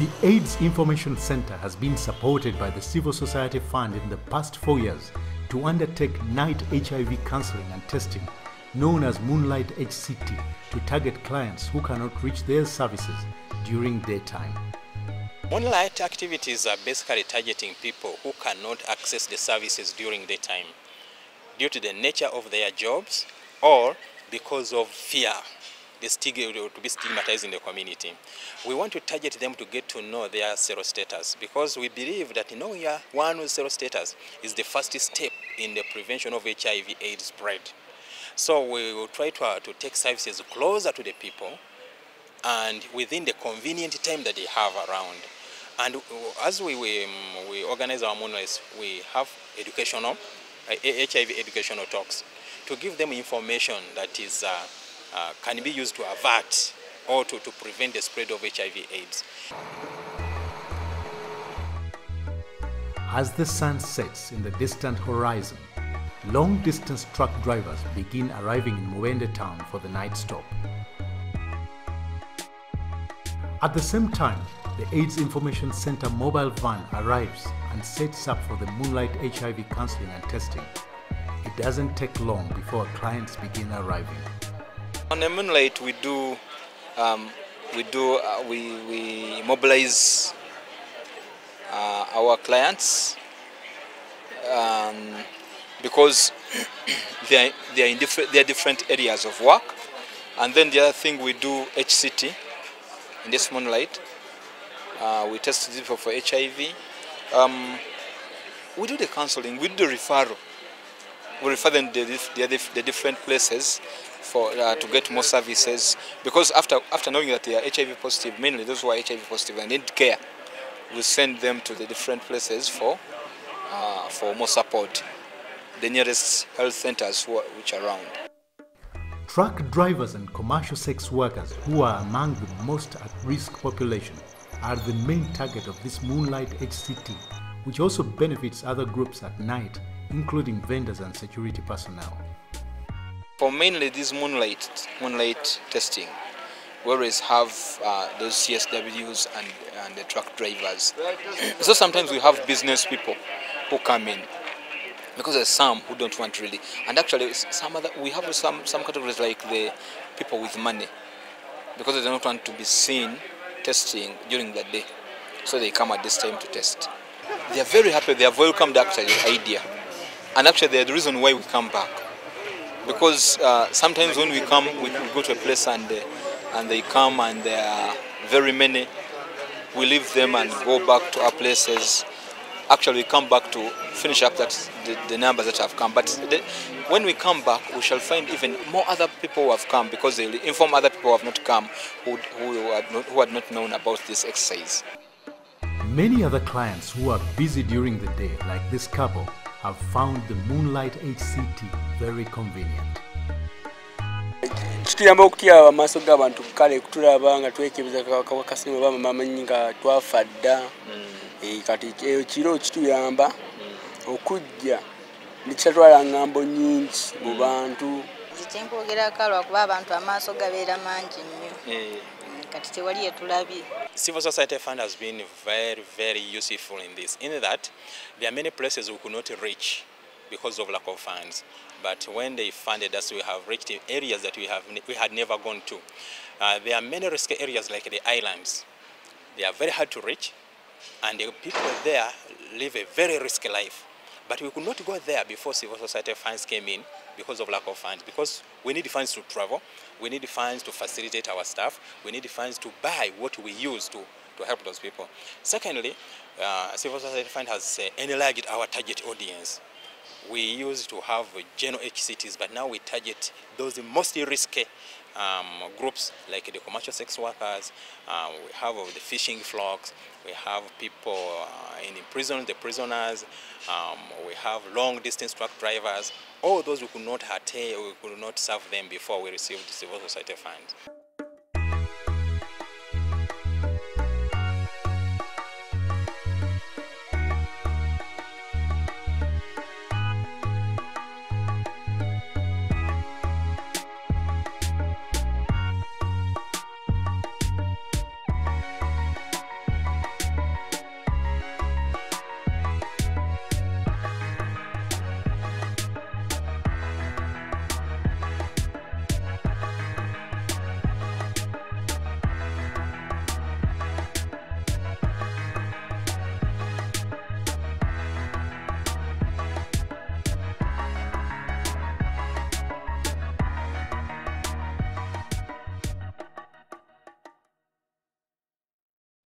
The AIDS Information Center has been supported by the Civil Society Fund in the past four years to undertake night HIV counseling and testing, known as Moonlight HCT, to target clients who cannot reach their services during daytime. Moonlight activities are basically targeting people who cannot access the services during daytime due to the nature of their jobs or because of fear the to be stigmatized in the community. We want to target them to get to know their sero status because we believe that knowing with sero status is the first step in the prevention of HIV AIDS spread. So we will try to, uh, to take services closer to the people and within the convenient time that they have around. And uh, as we, we, um, we organize our moonlights, we have educational, uh, HIV educational talks to give them information that is uh, uh, can be used to avert or to, to prevent the spread of HIV AIDS. As the sun sets in the distant horizon, long distance truck drivers begin arriving in Mubende town for the night stop. At the same time, the AIDS Information Center mobile van arrives and sets up for the Moonlight HIV counseling and testing. It doesn't take long before clients begin arriving. On the Moonlight, we do um, we do uh, we, we mobilize uh, our clients um, because they are, they are in different they are different areas of work, and then the other thing we do HCT in this Moonlight. Uh, we test people for HIV. Um, we do the counseling. We do the referral. We refer them to the, the, the different places for uh, to get more services because after after knowing that they are HIV positive, mainly those who are HIV positive and need care, we send them to the different places for uh, for more support. The nearest health centers who are, which are around. Truck drivers and commercial sex workers, who are among the most at risk population, are the main target of this Moonlight HCT, which also benefits other groups at night, including vendors and security personnel. For mainly this moonlight moonlight testing, we always have uh, those CSWs and, and the truck drivers. so sometimes we have business people who come in because there's some who don't want really. And actually, some other we have some some categories like the people with money because they don't want to be seen testing during the day, so they come at this time to test. They are very happy. They have welcomed actually the idea, and actually they are the reason why we come back because uh, sometimes when we come, we, go to a place and uh, and they come and there are very many. We leave them and go back to our places. Actually, we come back to finish up that the, the numbers that have come. But the, when we come back, we shall find even more other people who have come because they inform other people who have not come who, who, had not, who had not known about this exercise. Many other clients who are busy during the day, like this couple, have found the Moonlight HCT very convenient. kituyamba okutyaba amaaso g'abantu kale kutulaba nga twekebeza kawakasimu bamama amanyi nga twafa dda. Eh, kati eyo kiro kituyamba okujja nekitatwala ngambo nyingi mu bantu. Kyenkwogerako lwakuba abantu amaaso gabeera mangi nnyo kati tewali yetulabye Civil Society Fund has been very, very useful in this, in that there are many places we could not reach because of lack of funds. But when they funded us, we have reached areas that we, have, we had never gone to. Uh, there are many risky areas like the islands. They are very hard to reach, and the people there live a very risky life. But we could not go there before civil society funds came in because of lack of funds. Because we need funds to travel, we need funds to facilitate our staff, we need funds to buy what we use to, to help those people. Secondly, uh, civil society fund has uh, enlarged our target audience. We used to have general HCTs, but now we target those most risky um, groups like the commercial sex workers, uh, we have uh, the fishing flocks, we have people uh, in prison, the prisoners, um, we have long distance truck drivers, all those we could not attain, we could not serve them before we received the civil society funds.